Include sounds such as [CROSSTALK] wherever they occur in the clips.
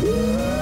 Música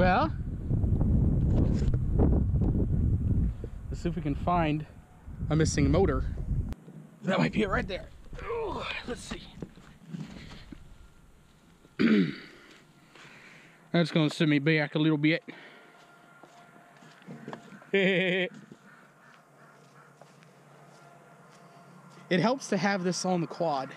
Well, let's see if we can find a missing motor. That might be it right there. Ooh, let's see. [CLEARS THROAT] That's gonna send me back a little bit. [LAUGHS] it helps to have this on the quad.